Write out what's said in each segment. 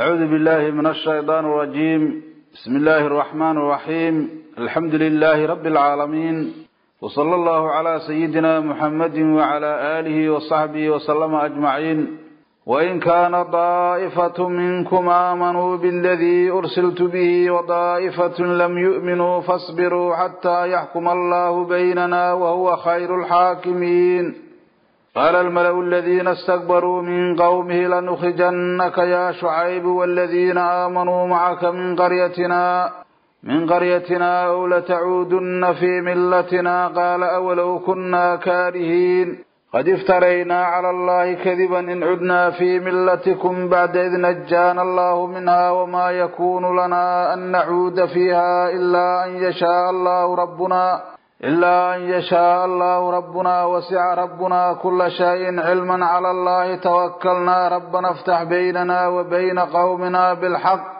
أعوذ بالله من الشيطان الرجيم بسم الله الرحمن الرحيم الحمد لله رب العالمين وصلى الله على سيدنا محمد وعلى آله وصحبه وسلم أجمعين وإن كان طائفة منكم آمنوا بالذي أرسلت به وطائفة لم يؤمنوا فاصبروا حتى يحكم الله بيننا وهو خير الحاكمين قال الملأ الذين استكبروا من قومه لنخرجنك يا شعيب والذين آمنوا معك من قريتنا من قريتنا أو لتعودن في ملتنا قال أولو كنا كارهين. قد افترينا على الله كذبا إن عدنا في ملتكم بعد إذ نجانا الله منها وما يكون لنا أن نعود فيها إلا أن يشاء الله ربنا. إلا أن يشاء الله ربنا وسع ربنا كل شيء علما على الله. توكلنا ربنا افتح بيننا وبين قومنا بالحق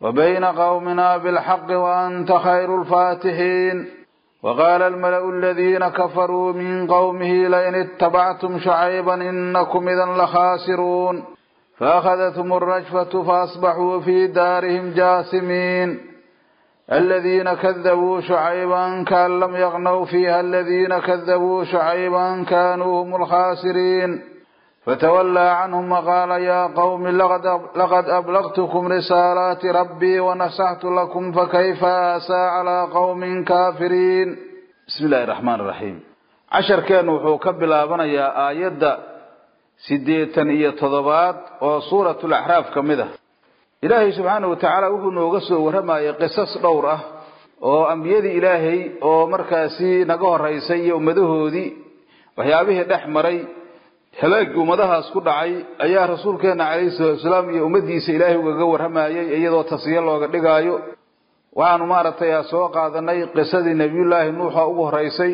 وبين قومنا بالحق وأنت خير الفاتحين. وقال الملأ الذين كفروا من قومه لئن اتبعتم شعيبا إنكم إذا لخاسرون. فأخذتهم الرجفة فأصبحوا في دارهم جاثمين. الذين كذبوا شعيبا كأن لم يغنوا فيها الذين كذبوا شعيبا كانوا هم الخاسرين فتولى عنهم وقال يا قوم لقد, لقد أبلغتكم رسالات ربي ونصحت لكم فكيف آسى على قوم كافرين بسم الله الرحمن الرحيم عشر كان وحو كبلا يا آيات سديتا إيا تضبات وصورة الأحراف كمده ilaahay subxaana wa tacaala wuxuu nooga soo warramayay qisas dhowr ah oo ambiyadii ilaahay oo markaasi naga horeysay iyo ummadahoodii waxyaabihii dhex maray halaagii ummadahaas ku dhacay ayaa rasuulkeena calayhi salatu wasalaam iyo ummadiisa ilaahay ugaga warramayay iyadoo tasiyo looga dhigaayo. Waxaanu maaragtay soo qaadanay qisadii nebiyullaahi nuuxa ugu horeysay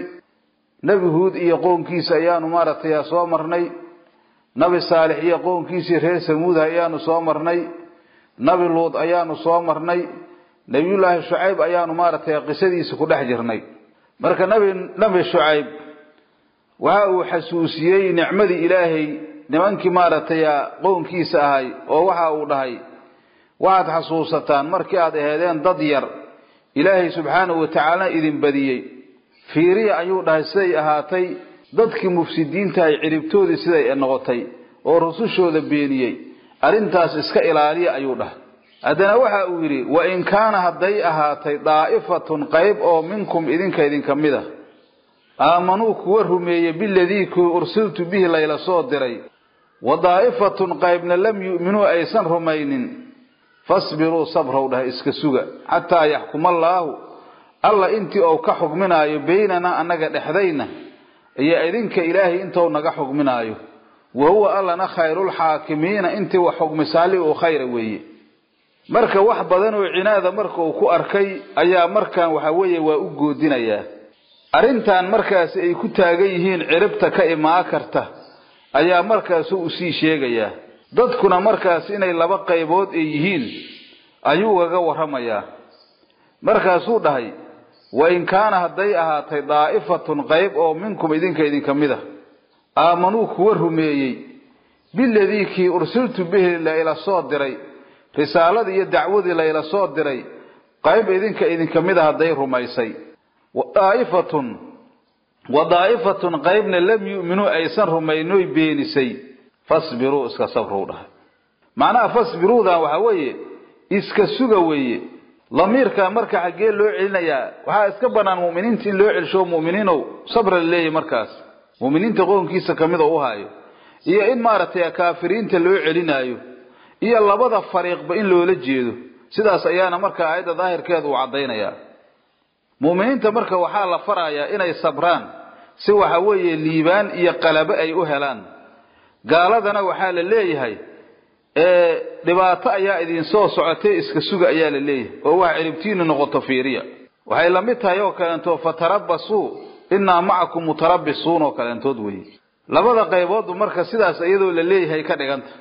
nebi huud iyo qownkiisa ayaanu maaragtay soo marnay. Nabi saalix iyo qownkiisii reer samuuda ayaanu soo marnay nabi luud ayaanu soo marnay. Nebiyullaahi shucayb ayaanu maaragtay qisadiisa ku dhex jirnay. Marka nabi nabi shucayb waxa uu xasuusiyey nicmadii ilaahay nimankii maaragtay qownkiisa ahay oo waxa uu dhahay waxaad xasuusataan markii aad aheedeen dad yar ilaahay subxaanahu wa tacaala idin badiyey. Fiiriya ayuu dhahay siday ahaatay dadkii mufsidiintahay ciribtoodii siday noqotay oo rusushooda beeniyey arrintaas iska ilaaliya ayuu dhahay haddana waxa uu yidhi wa in kaana hadday ahaatay daa'ifatun qayb oo minkum idinka idinka mid a aamanuu kuwa rumeeyey biladii kii ursiltu bihi layla soo diray. Wa daa'ifatun qaybna lam yu'minuu aysan rumaynin. Fasbiruu sabrow dhahay iska suga. Xataa yaxkuma allaahu. Alla intii ou ka xugminaayo baynanaa annaga dhexdayna iyo idinka ilaahay intou naga xugminaayo wa huwa allana khayrulxaakimiina intii wax xugmisaali uu khayra weeye marka wax badan oo cinaada marka uu ku arkay ayaa markaan waxa weeye waa u goodinayaa arrintan markaasi ay ku taagan yihiin ciribta ka imaa karta ayaa markaasu u sii sheegayaa dadkuna markaas inay laba qaybood ay yihiin ayuu ugaga warramayaa markaasuu dhahay wa in kaana hadday ahaatay daa'ifatun qayb oo minkum idinka idinka mid a aamanuu kuwa rumeeyey biladii kii ursiltu bihi layla soo diray risaaladii iyo dacwadii layla soo diray qayb idinka idinka mid a hadday rumaysay. Daa'ifatun wa daa'ifatun qaybna lam yu'minuu aysan rumaynoy beenisay. Fasbiruu iska sabrow dhahay. Macnaha fasbiruudan waxa weeye iska suga weeye. Lamiirka marka xaggee loo celinayaa waxaa iska bannaan mu'miniinta in loo celsho mu'miniinow sabra la leeyahy markaas mu'miniinta qoonkiisa ka mid oo u hayo iyo in maaragtay kaafiriinta loo celinaayo. Iyo labada fariiqba in loola jeedo. Sidaas ayaana marka aayadda daahirkeeda uu caddaynayaa mu'miniinta marka waxaa la farayaa inay sabraan. Si waxa weeye liibaan iyo qalabo ay u helaan. Gaaladana waxaa la leeyahay dhibaato ayaa idin soo socotay iska suga ayaa la leeyahay. Oo wax ciribtiinu noqoto fiiriya. Waxay la mid tahay oo kaleentood fatarabasuu innaa macakum mutarabisuun oo kaleentood weeye. Labada qayboodbu marka sidaas iyadoo la leeyahay ka dhiganta.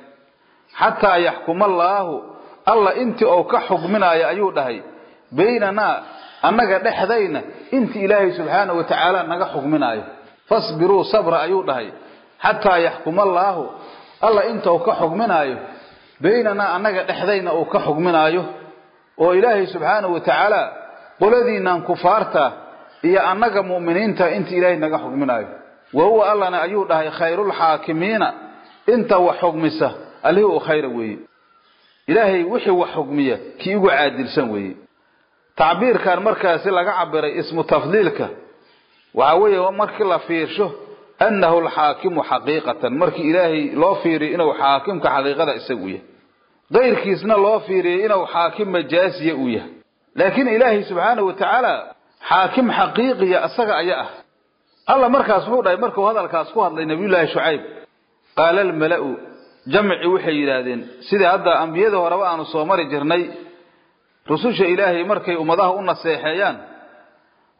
Xataa yaxkumallaahu alla intii ou ka xugminaayo ayuu dhahay baynanaa annaga dhexdayna intii ilaahay subxaanahu wa tacaala naga xugminaayo. Fasbiruu sabra ayuu dhahay. Xataa yaxkumallaahu alla inta uu ka xugminaayo baynanaa annaga dhexdayna uu ka xugminaayo. Oo ilaahay subxaanahu wa tacaala qoladiinnan kufaarta iyo annaga mu'miniinta inta ilaahay naga xugminaayo. Wa huwa allana ayuu dhahay khayrulxaakimiina inta wax xugmisa allihii uu khayra weeye. Ilaahay wixii wax xugmiya kii ugu caadilsan weeye. Tacbiirkan markaasi laga cabiray ismu tafdiilka. Waxaa weeye markii la fiirsho annahu alxaakimu xaqiiqatan. Markii ilaahay loo fiiriyo inuu xaakimka xaqiiqada isagu yahay. Kayrkiisna loo fiiriyey inuu xaakim majaasiya uu yahay. Laakiin ilaahay subxaanahu wa tacaala xaakim xaqiiqiya isaga aya ah. Alla markaas wuxuu dhahay markuu hadalkaas ku hadlay nabiyullaahi shucayb qaala almala'u jamci waxay yidhaahdeen sidii hadda ambiyadii horeba aanu soo mari jirnay rususha ilaahay markay ummadaha u naseexeeyaan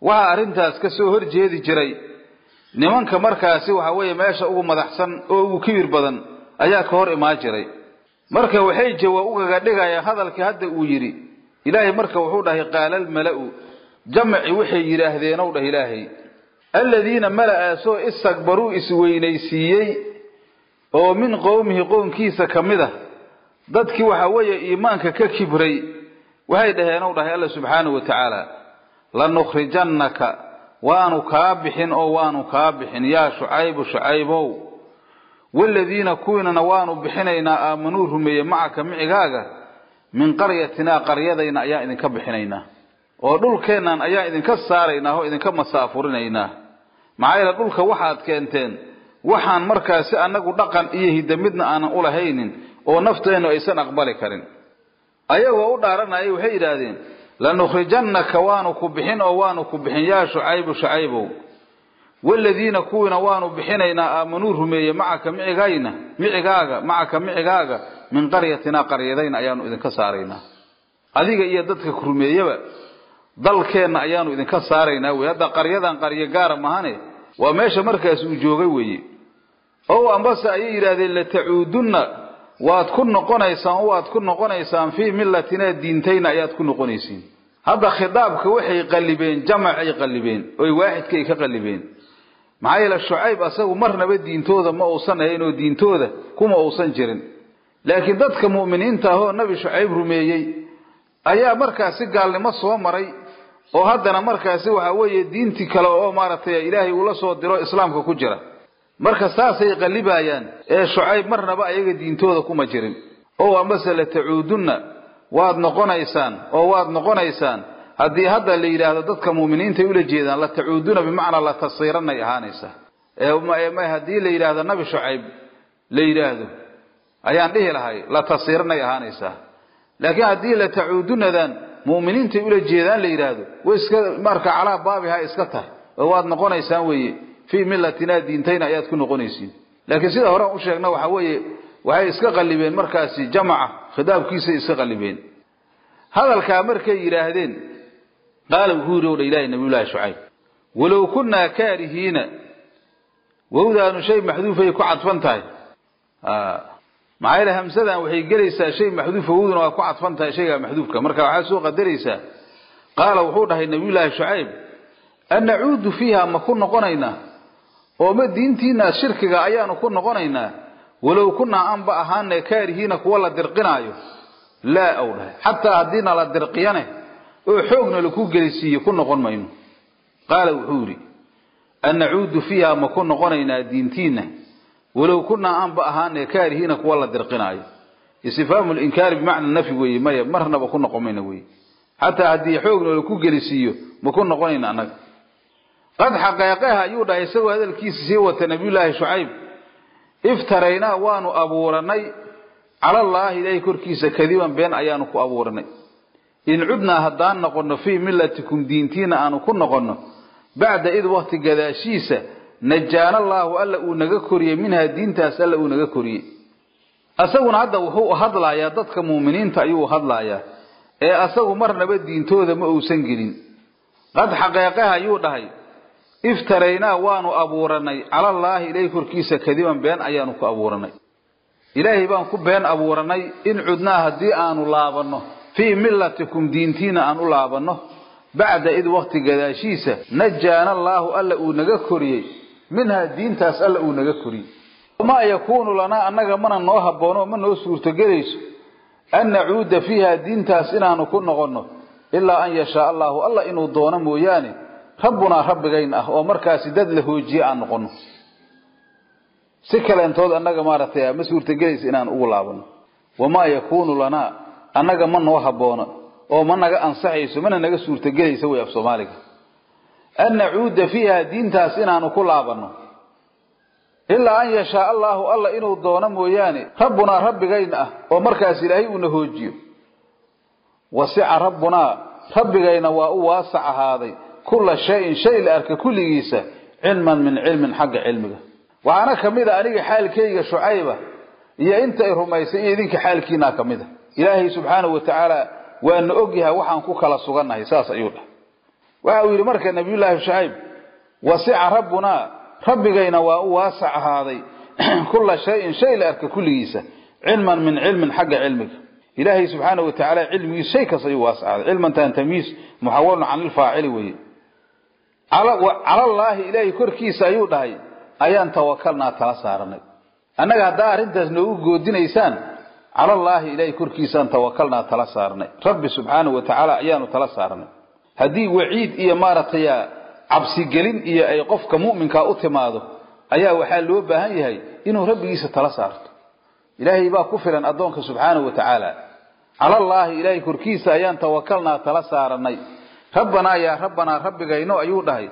waxaa arrintaas ka soo horjeedi jiray. Nimanka markaasi waxa weeye meesha ugu madaxsan oo ugu kibir badan ayaa ka hor imaan jiray. Marka waxay jawaab ugaga dhigayaan hadalkii hadda uu yidhi. Ilaahay marka wuxuu dhahay qaala almala'u jamci waxay yidhaahdeenow dhah ilaahay aladiina mala'aasoo istakbaruu isweynaysiiyey oo min qowmihi qownkiisa ka mid a dadkii waxa weeye iimaanka ka kibray waxay dhaheenow dhahay alla subxaanahu wa tacaala lanukhrijannaka waanu kaa bixin oo waanu kaa bixin yaa shucaybu shucaybow waaladiina kuwiinana waanu bixinaynaa aamanuu rumeeye macaka micigaaga min qaryatinaa qaryadayna ayaan idinka bixinaynaa oo dhulkeennan ayaan idinka saaraynaa oo idinka masaafurinaynaa. Maxaa yeele dhulka waxaad keenteen waxaan markaasi annagu dhaqan iyo hidamidna aanan ulahaynin oo nafteennu aysan aqbali karin. Ayagoo u dhaaranayay waxay yidhaahdeen lanukhrijannaka waanu ku bixin oo waanu ku bixin yaa shucaybu shucaybow waaladiina kuwiina waanu bixinaynaa aamanuu rumeeye macaka micigayna micigaaga macaka micigaaga min qaryatinaa qaryadayna ayaanu idinka saaraynaa. Adiga iyo dadka rumeeyaba dalkeenna ayaanu idinka saaraynaa wey? Hadda qaryadan qaryo gaara mahane waa meesha markaas uu joogay weeye. Ow ambase ayay yidhaahdeen latacuudunna waad ku noqonaysaan waad ku noqonaysaan fii millatinaa diintayna ayaad ku noqonaysiin. Hadda khitaabka waxay qallibeen jamacay qallibeen oy waaxidkay ka qallibeen. Maxaa yeele shucayb asagu marnaba diintooda ma uusan ahayn oo diintooda kuma uusan jirin. Laakiin dadka mu'miniinta ahoo nabi shucayb rumeeyey ayaa markaasi gaalnimo soo maray oo haddana markaasi waxa weeye diintii kale oo maaragtay ilaahay uula soo diro islaamka ku jira. Marka saasay qallibayaan ee shucayb marnaba ayaga diintooda kuma jirin. Oo amase latacuudunna waad noqonaysaan oo waad noqonaysaan haddii hadda la yidhaahdo dadka mu'miniintay ula jeedaan latacuuduna bimacnaa latasiiranay ahaanaysaa. Ee haddii la yidhaahdo nabi shucayb la yidhaahdo ayaan dhihi lahay latasiiranay ahaanaysaa. Laakiin haddii latacuudunadan mu'miniintay ula jeedaan la yidhaahdo way iska marka calaa baabiha iska tahay. Oo waad noqonaysaan weeye. Fii millatinaa diintayna ayaad ku noqonaysiin. Laakiin sida horean u sheegna waxa weeye waxay iska qallibeen markaasi jamaca khitaabkiisay iska qallibeen. Hadalkaa markay yidhaahdeen qaala wuxuu yidhi o dha ilaahay nabiyullaahi shucayb walow kunnaa kaarihiina wowdaanu shay maxduufay ku cadfan tahay maxaa yeele hamsadan waxay gelaysaa shay maxduufa wowduna waa ku cadfan tahay shaygaa maxduufka. Marka waxaa soo qadaraysaa qaala wuxuu dhahay nabiyullaahi shucayb an nacuudu fiiha ma ku noqonaynaa oo ma diintiina shirkiga ayaanu ku noqonaynaa walow kunnaa anba ahaane kaarihiina kuwa la dirqinaayo. Laa ow dhahay. Xataa haddiina la dirqiyane oo xoogna laku gelisiiyo ku noqon mayno. Qaala wuxuu yidhi an nacuudu fiiha ma ku noqonaynaa diintiina walow kunnaa anba ahaane kaarihiina kuwa la dirqinaayo. Istifhaamu linkaari bimacna nafyi weeye maya marnaba ku noqon mayna xataa haddii xoogna laku gelisiiyo ma ku noqonayna annaga. Qad xaqeeqeha ayuu dhahay isagoo hadalkiisa sii wata nabiyullaahi shucayb iftaraynaa waanu abuuranay calallaahi ilaahay korkiisa kadiban been ayaanu ku abuuranay. In cudnaa haddaan noqonno fii millatikum diintiina aanu ku noqonno bacda id wakti gadaashiisa najaana allaahu alla uu naga koriyey minhaa diintaas alla uu naga koriyey asaguna hadda wuxuu hadlaayaa dadka muuminiinta ayuu hadlaayaa ee asagu marnaba diintooda ma uusan gelin. Qad xaqeeqeha ayuu dhahay iftaraynaa waanu abuuranay calallaahi ilaahay korkiisa kadiban been ayaanu ku abuuranay ilaahay baan ku been abuuranay in cudnaa haddii aanu laabanno fii millatikum diintiina aan u laabanno bacda id wakti gadaashiisa najaana allaahu alla uu naga koriyey minhaa diintaas alla uu naga koriyey wamaa yakuunu lanaa annaga mana noo habboono ma noo suurtogelayso an nacuuda fiiha diintaas inaanu ku noqonno ilaa an yashaa allahu alla inuu doono mooyaane rabbunaa rabbigayn ah oo markaasi dad la hoojiye aan noqonno. Si kaleentood annaga maaragtay ma suurtogelaysa inaan ugu laabano wamaa yakuunu lanaa annaga ma noo habboono oo ma naga ansaxayso mana naga suurtogelaysa way af soomaaliga an nacuuda fiiha diintaas inaanu ku laabanno. Ilaa an yashaa allaahu alla inuu doono mooyaane rabbunaa rabbigayn ah oo markaas ilaahay uuna hoojiyo. Wasica rabbunaa rabbigayna waa u waasac ahaaday. Kulla shayin shay la arka kulligiisa cilman min cilmin xagga cilmiga. Waxaana ka mid a aniga xaalkayga shucayba iyo inta ay rumaysay iyo idinka xaalkiinaa ka mid a. Ilaahay subxaanahu wa tacaala waana ogyahay waxaan ku kala sugannahay saas ayuu dhahay waxa uu yidhi marka nabiyullaahi shucayb wasica rabbunaa rabbigayna waa u waasac ahaaday kulla shayin shay la arka kulligiisa cilman min cilmin xagga cilmiga. Ilaahay subxaanahu wa tacaala cilmigiisa shay kas ayuu waasac ahaaday. Cilmantan tamiis muxawalun can ilfaacili weeye. Calallaahi ilaahay korkiisa ayuu dhahay ayaan tawakalnaa tala saaranay annaga haddaa arrintaas noogu goodinaysaan calallaahi ilaahay korkiisaan tawakalnaa tala saaranay rabbi subxaanahu wa tacaala ayaanu tala saaranay haddii waciid iyo maaragtay cabsigelin iyo ay qofka mu'minkaa u timaado ayaa waxaa loo baahan yahay inuu rabbigiisa tala saarto. Ilaahay baa ku filan addoonka subxaanahu wa tacaala. Calallaahi ilaahay korkiisa ayaan tawakalnaa tala saaranay rabbanaa yaa rabbanaa rabbigayno ayuu dhahay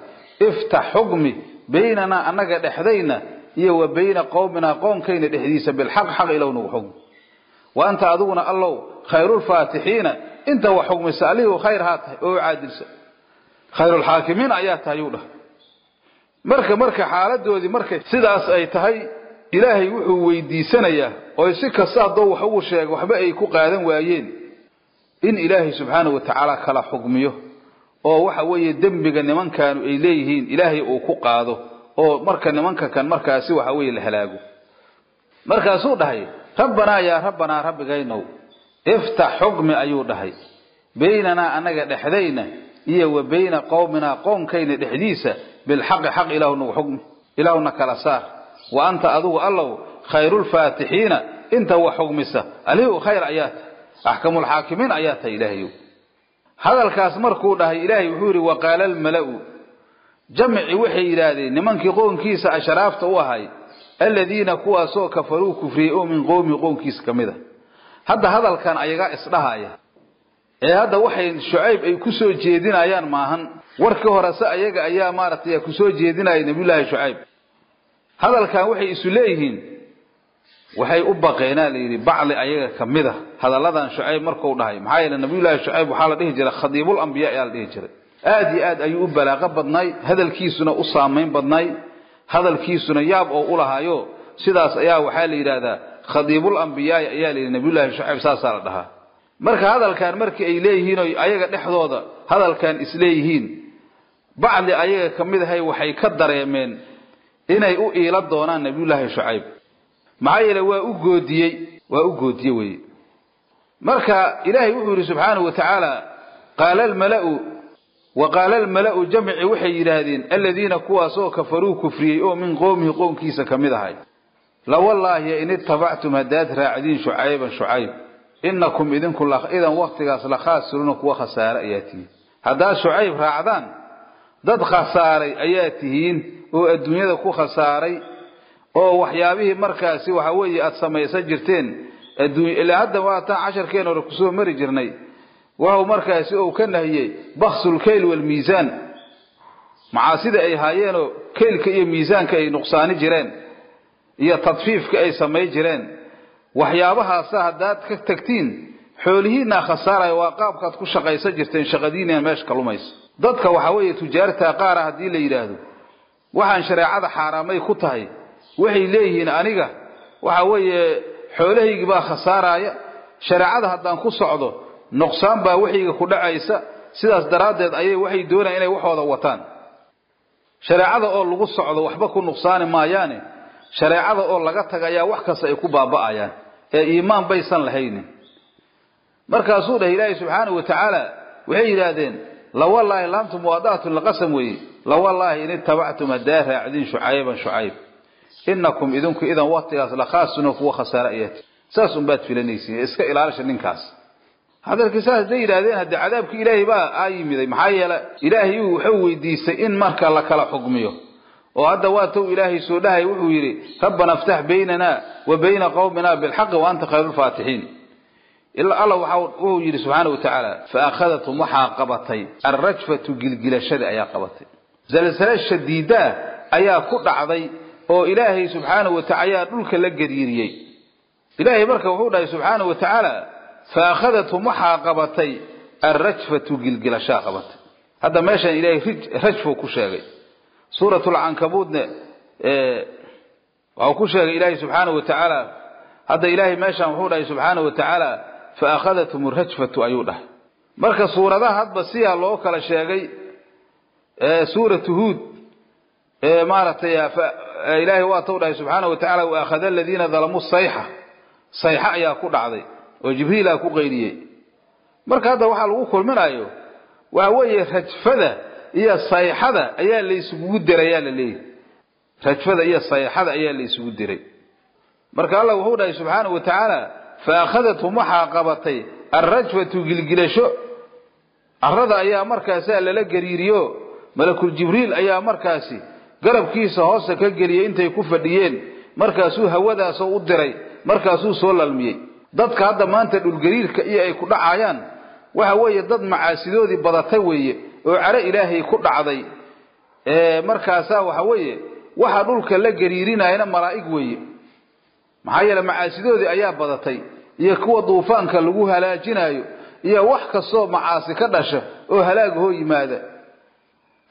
iftax xukmi baynanaa annaga dhexdayna iyo wa bayna qowminaa qownkayna dhexdiisa bilxaq xaq ilow nagu xugmi wa anta adiguna allow khayrulfaatixiina inta wax xugmisa allihuu khayr haa tahay oo u caadilsa. Khayrulxaakimiin ayaa tahay yuu dhahay. Marka marka xaaladoodii markay sidaas ay tahay ilaahay wuxuu weydiisanayaa oo si kasta haddoo wax ugu sheego waxba ay ku qaadan waayeen in ilaahay subxaanahu wa tacaala kala xugmiyo oo waxa weeye dembiga nimankaanu ay leeyihiin ilaahay uu ku qaado oo marka nimanka kan markaasi waxa weeye la halaago. Markaasuu dhahay rabbanaa yaa rabbanaa rabbigaynow iftax xukmi ayuu dhahay. Baynanaa annaga dhexdayna iyo wa bayna qowminaa qoomkayna dhexdiisa bilxaqi xaq ilaahu nagu xugmi ilaahuna kala saar. Wa anta adigu allow khayrulfaatixiina inta wax xugmisa alihu khayr ayaa tahay axkamulxaakimiin ayaa tahay ilaahayow hadalkaas markuu dhahay ilaahay wuxuu yidhi waqaala almala'u jamci waxay yidhaahdeen nimankii qoonkiisa ashraafta u ahay aladiina kuwaasoo kafaruu kufriyey oo min qowmi qoonkiisa ka mid a hadda hadalkan ayagaa isdhahaya. Ee hadda waxay shucayb ay ku soo jeedinayaan maahan. Warkii horese ayaga ayaa maaragtay ku soo jeedinaya nabiyullaahi shucayb. Hadalkan waxay isu leeyihiin. Waxay u baqeenaa la yidhi bacli ayaga ka mid a hadalladan shucayb marku dhahay maxaa yeele nabiyullaahi shucayb waxaa la dhihi jiray khadiibul ambiya ayaa la dhihi jiray. Aad iyo aad ayuu u balaaqo badnay hadalkiisuna u saamayn badnay. Hadalkiisuna yaab oo u lahaayo sidaas ayaa waxaa la yidhaahdaa khadiibul ambiyaai ayaa la yidhi nabiyullaahi shucayb saasaa la dhahaa. Marka hadalkan markii ay leeyihiin oo ayaga dhexdooda hadalkan isleeyihiin bacdi ayaga ka mid ahay waxay ka dareemeen inay u iila doonaan nabiyullaahi shucayb. Maxaa yeele waa u goodiyey waa u goodiye weye marka ilaahay wuxuu yidhi subxaanahu wa tacaala qaala almala'u wa qaala almala'u jamci waxay yidhaahdeen aladiina kuwaasoo kafaruu kufriyey oo min qowmihi qownkiisa ka mid ahay lawallaahi in itabactum haddaad raacdiin shucayban shucayb. Inakum idinku idan waktigaas la khaasiruuna kuwa khasaare ayaa tihiin. Haddaad shucayb raacdaan dad khasaaray ayaa tihiin oo adduunyada ku khasaaray oo waxyaabihii markaasi waxa weeye aada samaysan jirteen. Ilaa hadda waataan casharkeen hore ku soo mari jirnay. Waxuu markaasi ou ka nahiyey baksulkayl walmiisaan macaasida ay haayeenoo kaylka iyo miisaanka ay nuqsaani jireen iyo tadfiifka ay samay jireen. Waxyaabahaasa haddaad ka tagtiin xoolihiinaa khasaaraya waa qaabkaad ku shaqaysan jirteen shaqadiina meesha ka lumaysa dadka waxa weeye tujaarta qaara haddii la yidhaahdo waxaan shareecada xaaraamay ku tahay waxay leeyihiin aniga waxa weeye xoolahaygii baa khasaaraya shareecada haddaan ku socdo nuqsaan baa waxayga ku dhacaysa sidaas daraaddeed ayay waxay doonayaan inay waxooda wataan. Shareecada oo lagu socdo waxba ku nuqsaani maayaane shareecada oo laga taga ayaa wax kasta ay ku baaba'ayaan ee iimaan baysan lahaynin markaasuu dhahay ilaahay subxaanahu wa tacaala waxay yidhaahdeen lawallaahi laamtum waadaatun laqasam weeye. Lawallaahi in itabactum haddaa raacdiin shucayban shucayb. Inakum idinku idan waqtigaas lakhaasino kuwa khasaare ayaati saas unbaad filanaysiin iska ilaalisha ninkaas. Hadalkii saas hadday yidhaahdeen haddii cadaabkii ilaahay baa aa yimiday maxaa yeele ilaahay wuxuu weydiistay in marka la kala xukmiyo oo hadda waa tow ilaahay soo dhahay wuxuu yidhi rabbana iftax baynana wa bayna qawmina bilxaqi wa anta khayru lfaatixiin alla wuxuu yidhi subxaana wa tacaala fa akhadathum waxaa qabatay alrajfatu gilgilashadii ayaa qabatay. Zalsala shadiidaa ayaa ku dhacday oo ilaahay subxaana wa taala ayaa dhulka la gariiriyey. Ilaahay marka wuxuu dhahay subxaana wa tacaala fa akhadathum waxaa qabatay alrajfatu gilgilashaa qabatay. Hadda meeshan ilaahay rajfuu ku sheegay suuratulcankabuudne waxuu ku sheegay ilaahay subxaana wa tacaala hadda ilaahay meeshan wuxuu dhahay subxaana wa tacaala fa akhadathum rajfatu ayuu dhahay. Marka suuradaha hadba siyaa loo kala sheegay suuratu huud maaragtay ilaahay waa tau dhahay subxaana wa tacala wa akhada aladiina dalamuu sayxa sayxa ayaa ku dhacday oo jibriilaa ku qayliyey. Marka hadda waxaa lagu kulminayo waxa weeye rajfada iyo sayxada ayaa laysugu diray ayaa la leeyahy rajfada iyo sayxada ayaa laysugu diray. Marka allah wuxuu dhahay subxaana wa tacaala fa akhadathum waxaa qabatay alrajfatu gilgilasho. Carada ayaa markaasaa lala gariiriyo. Malakul jibriil ayaa markaasi garabkiisa hoosta ka geliyey intay ku fadhiyeen. Markaasuu hawadaasoo u diray markaasuu soo lalmiyey. Dadka hadda maanta dhulgariirka iyo ay ku dhacayaan waxa weeye dad macaasidoodii badatay weeye oo caro ilaahay ku dhacday. Markaasaa waxa weeye waxa dhulka la gariirinayana malaa'ig weeye. Maxaa yeele macaasidoodii ayaa badatay iyo kuwa duufaanka lagu halaajinayo iyo wax kastoo macaasi ka dhasha oo halaagahoo yimaada.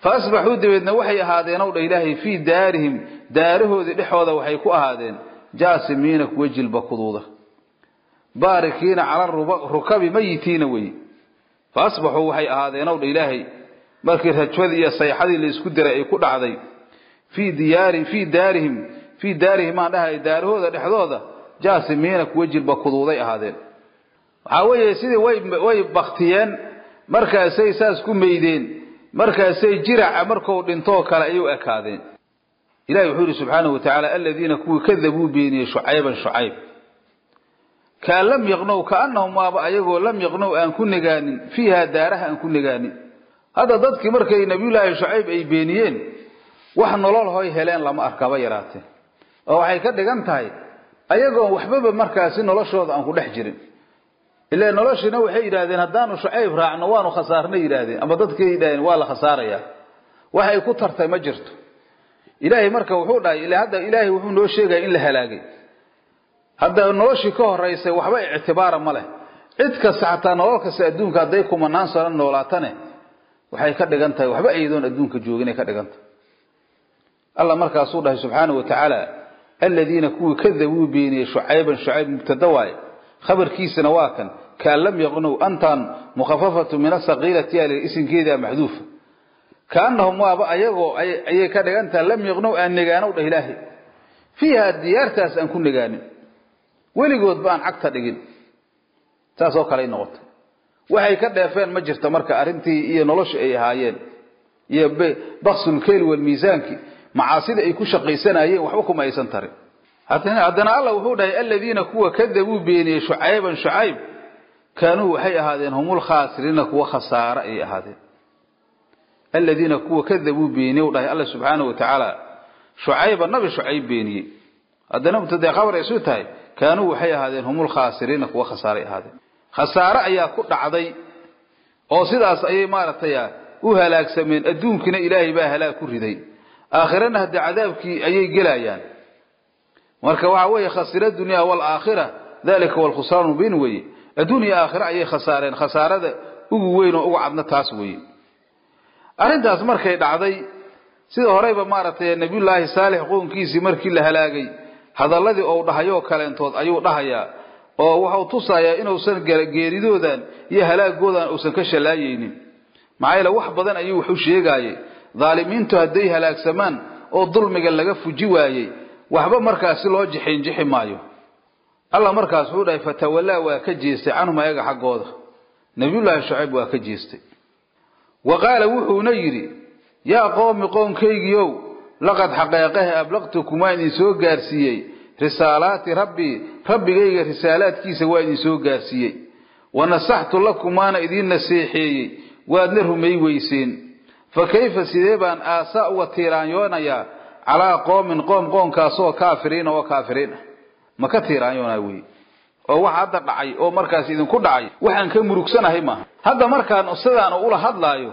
Fa asbaxuu dabeedna waxay ahaadeen ow dha ilaahay fii daarihim daarahoodii dhexooda waxay ku ahaadeen. Jaasimiina kuwa jilba kuduuda baarikiina cala rukabi mayitiina weye fa asbaxuu waxay ahaadeen ow dha ilaahay markii rajfadii iyo sayxadii laysku diray ay ku dhacday fii daarihim fii daarihim aan dhahay daarahooda dhexdooda jaasimiina kuwa jilba kuduuday ahaadeen. Waxaa weeye sidii way baktiyeen markaasay saas ku meydeen markaasay jiraca marku dhintoo kale ayay u ekaadeen. Ilahi wuxuu yihi subxaanahu wa tacaala aladiina kuwii kadabuu beeniyey shucayban shucayb. Kaan lam yaqnow kaanahum waaba ayagoo lam yaqnow aan ku negaanin fiiha daaraha aan ku negaanin hadda dadkii markay nabiyullaahi shucayb ay beeniyeen wax nolol hoy heleen lama arkaba yaraatee oo waxay ka dhigan tahay ayagoon waxbaba markaasi noloshooda aan ku dhex jirin. Ilaa noloshiina waxay yidhahdeen haddaanu shucayb raacno waanu khasaarna yidhaahdeen. Ama dadkay yidhahdeen waa la khasaarayaa. Waxay ku tartay ma jirto. Ilaahay marka wuxuu dhahay ila hadda ilaahay wuxuu noo sheegaya in la halaagay. Hadda noloshii ka horaysay waxba ictibaara ma leh. Cid kasta xataa nolol kasta adduunka hadday kumanaan sano noolaatane waxay ka dhigan tahay waxba aydoon adduunka jooginay ka dhigan tahay allah markaasuu dhahay subxaana wa tacaala aladiina kuwii kadabuu beeniyey shucayban shucayb mubtada waaye khabarkiisana waa kan kaan lam yaqnow antan mukhafafatu min asaqiilati al isinkeeda maxduufa. Kaanahum waaba ayagoo ayay ka dhigan tahay lam yaqnow aan negaanow dhah ilaahay. Fiiha diyaartaas aan ku negaanin. Weligoodba aan cagta dhigin. Saasoo kaley noqotay waxay ka dheefeen ma jirta marka arrintii iyo nolosha ay ahaayeen. Iyo baksulkeyl walmiisaanki macaasida ay ku shaqaysanayeen waxba kuma aysan tarin. Haddana allah wuxuu dhahay aladiina kuwa kadabuu beeniyey shucayban shucayb kaanuu waxay ahaadeen humul khaasiriina kuwa khasaare ayay ahaadeen. Aladiina kuwa kadabuu beeniyey dhahay alla subxaana wa shucayba nabi shucayb beeniyey. Haddana mubtadee khabar ay isu tahay kaanuu waxay ahaadeen humul khaasiriina kuwa khasaaray ahaadeen khasaare ayaa ku dhacday oo sidaas ayay maaragtay u halaagsameen. Adduunkiina ilaahay baa halaag ku riday. Aakhirana hadde cadaabkii ayay gelayaan. Marka waxa weeye khasira dunya waalaakhira dalika walkhusraan mubiin weeye. Adduun iyo aakhira ayay khasaareen. Khasaarada ugu weyn oo uga cadna taas weeye. Arrintaas markay dhacday sida horeyba maaragtay nabiyullaahi saalix qownkiisii markii la halaagay hadalladii ou dhahayoo kaleentood ayuu dhahayaa oo waxau tusayaa inuusan geeridoodan iyo halaagoodan uusan ka shallaayaynin maxaa yeele wax badan ayuu wax u sheegaayey dhaalimiintu hadday halaagsamaan oo dulmiga laga fuji waayey waxba markaasi loo jixinjixi maayo. Allah markaas wuxuu dhahay fatawallaa waa ka jeestay canhum ayaga xaggooda. Nabiyullaahi shucayb waa ka jeestay. Wa qaala wuxuuna yidhi yaa qoomi qownkaygiiow laqad xaqeeqahe ablaqtukum waa idin soo gaarsiiyey risaalaati rabbii rabbigayga risaalaadkiisa waa idin soo gaarsiiyey. Wanasaxtu lakum waana idiin naseexeeyey waadna rumay weyseen. Fa kayfa sidee baan aasaa uga tiiraanyoonayaa? Calaa qoomin qoom qoonkaasoo kaafiriina oo kaafiriin ah ma ka tiiraanyoonaa wey oo waxa hadda dhacay oo markaas idinku dhacay waxaan ka murugsanahay maaha hadda markaan sidaan ula hadlaayo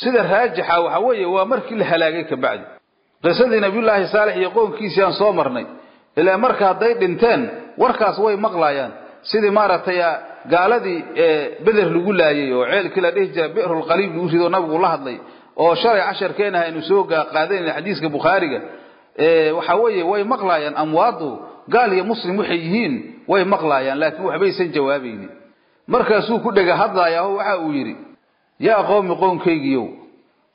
sida raajixa waxa weeye waa markii la halaagay kabacdi qisadii nabiyullaahi saalex iyo qoonkiisii aan soo marnay. Ilaa marka hadday dhinteen warkaas way maqlaayaan sidii maaragtay gaaladii beder lagu laayay oo ceelkii la dhihi jira bi'rulqaliib lagu rido nabigu la hadlay oo shalay casharkeena aynu soo qaadanayna xadiiska bukhaariga. Waxa weeye way maqlaayaan amwaadu gaal iyo muslim waxay yihiin way maqlaayaan laakiin waxbaysan jawaabaynin markaasuu ku dhega hadlayaa waxa uu yidhi yaa qowmi qownkaygiiyow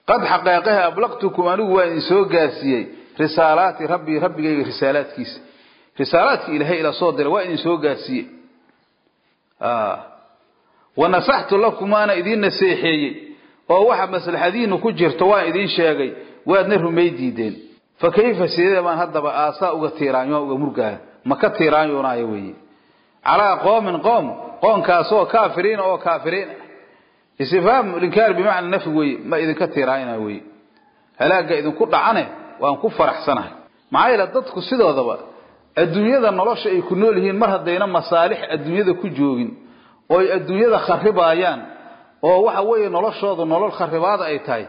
qad xaqeeqaha ablaqtukum anigu waa idin soo gaarsiiyey risaalaati rabbii rabbigayga risaalaadkiisa. Risaalaadkii ilaahay ila soo diray waa idin soo gaarsiiyey. Wanasaxtu lakum waana idiin naseexeeyey. Oo waxa maslaxadiinu ku jirto waan idiin sheegay waadna rumay diideen. Fa kayfa sidee baan haddaba aasaa uga tiiraanyo uga murgaaya ma ka tiiraanyoonaaya weeye. Calaa qoomin qoom. Qoonkaasoo kaafiriina oo kaafiriin istifhaam linkaar bimacna nafyi weeye ma idinka tiiraanyona weeye. Halaagga idinku dhacane waan ku faraxsanahay. Maxaa yeele dadku sidoodaba adduunyada nolosha ay ku nool yihiin mar haddayna masaalix adduunyada ku joogin oo ay adduunyada kharibaayaan oo waxa weeye noloshoodu nolol kharibaada ay tahay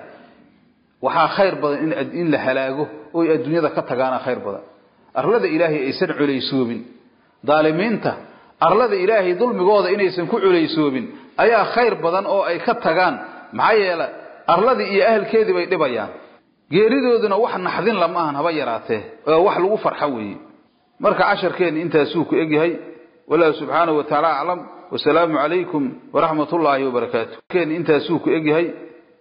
waxaa khayr badan in la halaago oo ay adduunyada ka tagaana khayr badan. Arlada ilaahay aysan culaysoobin. Daalimiinta arlada ilaahay dulmigooda inaysan ku culaysoobin ayaa khayr badan oo ay ka tagaan. Maxaa yeele arladii iyo ahalkeedii bay dhibayaan. Geeridooduna wax naxdin lama ahan haba yaraatee. Oo wax lagu farxo weeye. Marka casharkeenni intaasuu ku egyahay wallahu subxaanahu wa tacaala aclam wasalaamu calaykum waraxmat ullaahi wabarakaatu intaasuu ku egyahay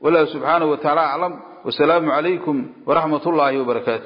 wallahu subxaanahu wa tacaala aclam wasalaamu calaykum waraxmat ullaahi wabarakaatu